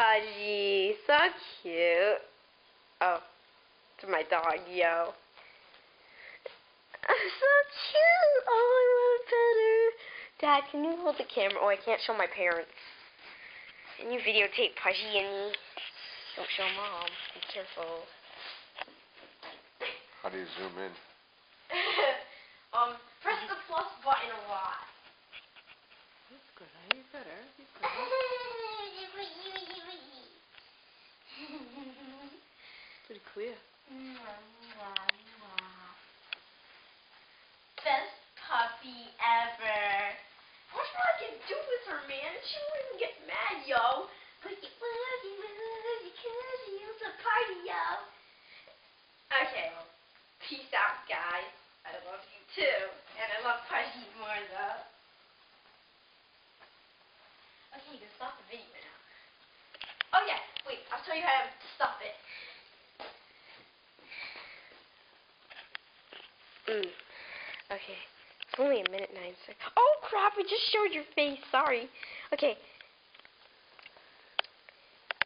Pudgy. So cute. Oh, to my dog, yo. So cute. Oh, I want better. Dad, can you hold the camera? Oh, I can't show my parents. Can you videotape Pudgy and me? Don't show mom. Be careful. How do you zoom in? Pretty clear. Best puppy ever. What's what I can do with her, man? She even get mad, yo. Boogie boogie boogie, cause it's a party, yo. Okay, well, peace out, guys. I love you too, and I love Pudgy more though. Okay, you can stop the video now. Oh yeah, wait, I'll tell you how to stop it. Mm. Okay. It's only a minute nine seconds. Oh crap, we just showed your face. Sorry. Okay.